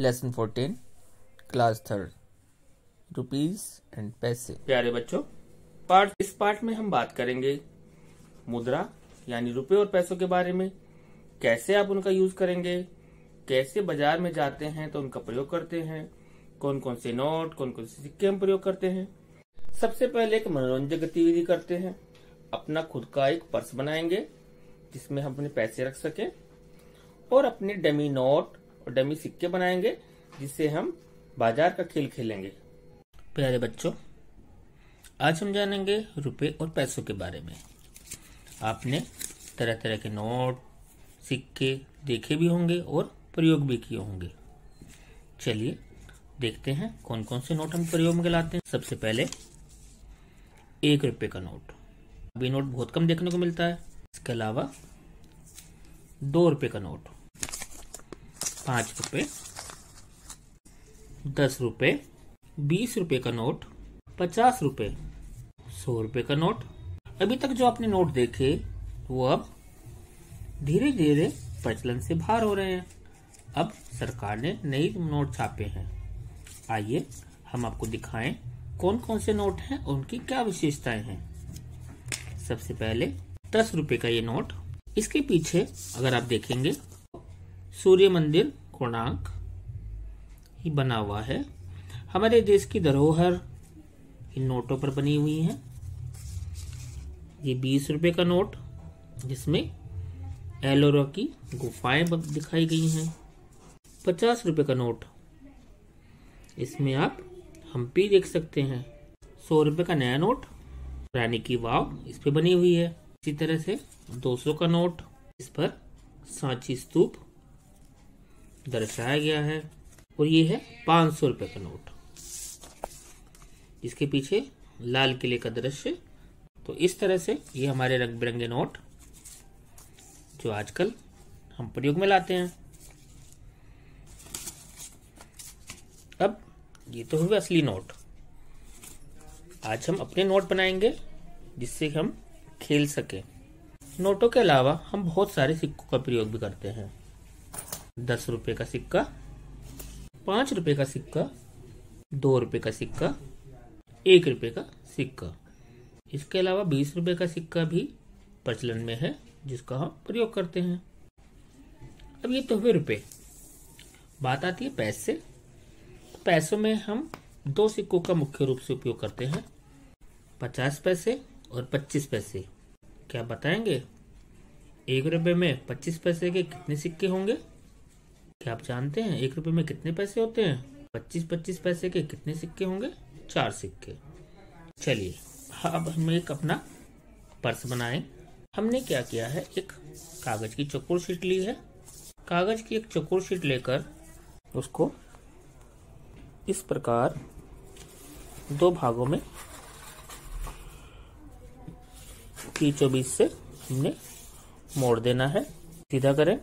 Lesson fourteen class third rupees and पैसे प्यारे बच्चों पार्ट इस पार्ट में हम बात करेंगे मुद्रा, यानी रुपए और पैसों के बारे में। कैसे आप उनका यूज़ करेंगे? कैसे बाज़ार में जाते हैं तो उनका प्रयोग करते हैं? कौन कौन से नोट कौन कौन से सिक्के हम प्रयोग करते हैं? सबसे पहले एक मनोरंजक गतिविधि करते हैं। अपना खुद का एक पर्स बनाएँगे, जिसमें हम अपने पैसे रख सके और अपने डमी नोट और डमी सिक्के बनाएँगे, जिससे हम बाज़ार का खेल खेलेंगे। प्यारे बच्चों, आज हम जानेंगे रुपए और पैसों के बारे में। आपने तरह तरह के नोट, सिक्के देखे भी होंगे और प्रयोग भी किए होंगे। चलिए, देखते हैं कौन कौन से नोट हम प्रयोग में लाते हैं। सबसे पहले, एक रुपए का नोट। अभी नोट बहुत कम देखने को मिलता है। इसके अलावा, दो रुपए का नोट। पाँच रुपए, दस रुपए, बीस रुपए का नोट, पचास रुपए, सौ रुपए का नोट। अभी तक जो आपने नोट देखे, वो अब धीरे धीरे प्रचलन से बाहर हो रहे हैं। अब सरकार ने नई नोट छापे हैं। आइए हम आपको दिखाएँ कौन कौन से नोट हैं और उनकी क्या विशेषताएँ हैं। सबसे पहले दस रुपए का ये नोट। इसके पीछे अगर आप देखेंगे सूर्य मंदिर कोणार्क ही बना हुआ है। हमारे देश की धरोहर इन नोटों पर बनी हुई है। ये बीस रुपए का नोट, जिसमें एलोरा की गुफाएँ दिखाई गई हैं। पचास रुपए का नोट, इसमें आप हम्पी देख सकते हैं। सौ रुपए का नया नोट, रानी की वाव इस पे बनी हुई है। इसी तरह से 200 का नोट, इस पर सांची स्तूप दर्शाया गया है। और ये है पाँच सौ रुपए का नोट। इसके पीछे लाल किले का दृश्य। तो इस तरह से ये हमारे रंग बिरंगे नोट, जो आजकल हम प्रयोग में लाते हैं। अब ये तो हुए असली नोट। आज हम अपने नोट बनाएँगे, जिससे हम खेल सके। नोटों के अलावा हम बहुत सारे सिक्कों का प्रयोग भी करते हैं। दस रुपए का सिक्का, पाँच रुपए का सिक्का, दो रुपए का सिक्का, एक रुपए का सिक्का। इसके अलावा बीस रुपए का सिक्का भी प्रचलन में है, जिसका हम प्रयोग करते हैं। अब ये तो हुए रुपए। बात आती है पैसे पैसों में हम दो सिक्कों का मुख्य रूप से उपयोग करते हैं। पचास पैसे और पच्चीस पैसे। क्या बताएँगे? एक रुपए में पच्चीस पैसे के कितने सिक्के होंगे? क्या आप जानते हैं एक रुपए में कितने पैसे होते हैं? पच्चीस पच्चीस पैसे के कितने सिक्के होंगे? चार सिक्के। चलिए, अब हम एक अपना पर्स बनाए। हमने क्या किया है? एक कागज़ की चकोर शीट ली है। कागज़ की एक चकोर शीट लेकर उसको इस प्रकार दो भागों में बीच से हमने मोड़ देना है। सीधा करें।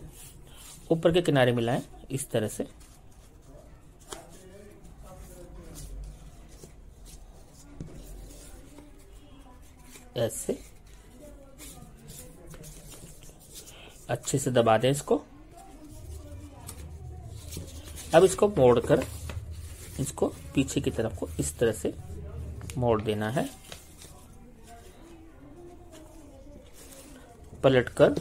ऊपर के किनारे मिलाएँ इस तरह से। ऐसे। अच्छे से दबा दें इसको। अब इसको मोड़कर इसको पीछे की तरफ़ को इस तरह से मोड़ देना है। पलटकर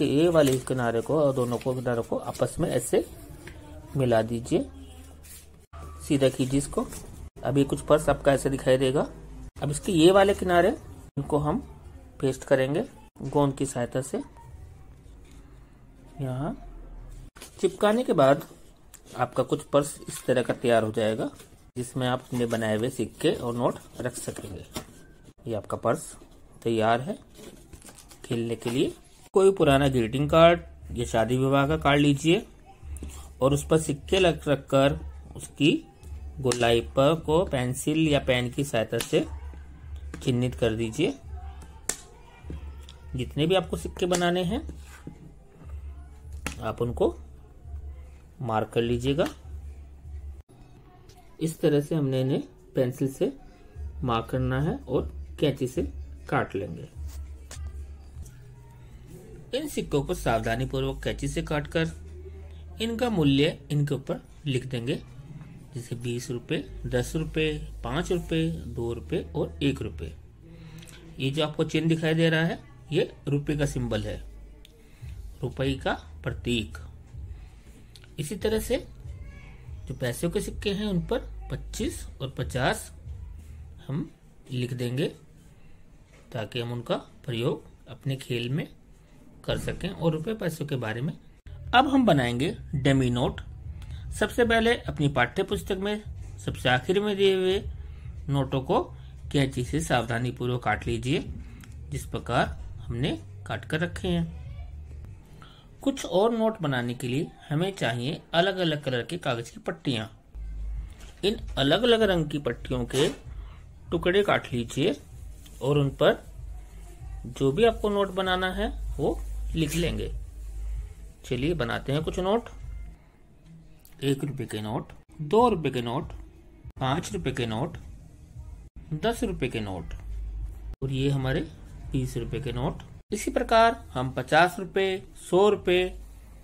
इसके ए वाले किनारे को और दोनों को, किनारों को आपस में ऐसे मिला दीजिए। सीधा कीजिए इसको। अभी कुछ पर्स आपका ऐसे दिखाई देगा। अब इसके ये वाले किनारे इनको हम पेस्ट करेंगे गोंद की सहायता से। यहाँ। चिपकाने के बाद आपका कुछ पर्स इस तरह का तैयार हो जाएगा, जिसमें आप अपने बनाए हुए सिक्के और नोट रख सकेंगे। ये आपका पर्स तैयार है खेलने के लिए। कोई पुराना ग्रीटिंग कार्ड या शादी विवाह का कार्ड लीजिए और उस पर सिक्के लग, रखकर उसकी गोलाई पर को पेंसिल या पेन की सहायता से चिन्हित कर दीजिए। जितने भी आपको सिक्के बनाने हैं, आप उनको मार्क कर लीजिएगा। इस तरह से हमने इन्हें पेंसिल से मार्क करना है और कैंची से काट लेंगे। इन सिक्कों को सावधानी पूर्वक कैंची से काटकर इनका मूल्य इनके ऊपर लिख देंगे। जैसे बीस रुपये दस रुपये पाँच रुपये दो रुपये और एक रुपये ये जो आपको चिन्ह दिखाई दे रहा है, ये रुपये का सिंबल है। रुपये का प्रतीक। इसी तरह से जो पैसों के सिक्के हैं, उन पर 25 और 50 हम लिख देंगे, ताकि हम उनका प्रयोग अपने खेल में कर सकें और रुपए पैसों के बारे में। अब हम बनाएँगे डेमी नोट। सबसे पहले अपनी पाठ्य पुस्तक में, सबसे आखिर में दिए हुए नोटों को कैंची से सावधानी पूर्वक काट लीजिए, जिस प्रकार हमने काट कर रखे हैं। कुछ और नोट बनाने के लिए हमें चाहिए अलग अलग कलर के कागज़ की पट्टियाँ। इन अलग अलग रंग की पट्टियों के टुकड़े काट लीजिए और उन पर जो भी आपको नोट बनाना है, वो लिख लेंगे। चलिए, बनाते हैं कुछ नोट। एक रुपए के नोट, दो रुपए के नोट, पाँच रुपए के नोट, दस रुपए के नोट और ये हमारे बीस रुपए के नोट। इसी प्रकार हम पचास रुपए, सौ रुपए,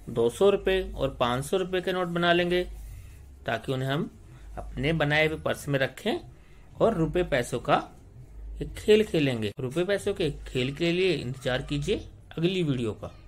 दो सौ रुपए और पाँच सौ रुपए के नोट बना लेंगे ताकि उन्हें हम अपने बनाए हुए पर्स में रखें और रुपए पैसों का एक खेल खेलेंगे। रुपए पैसों के खेल के लिए इंतज़ार कीजिए। अगली वीडियो का।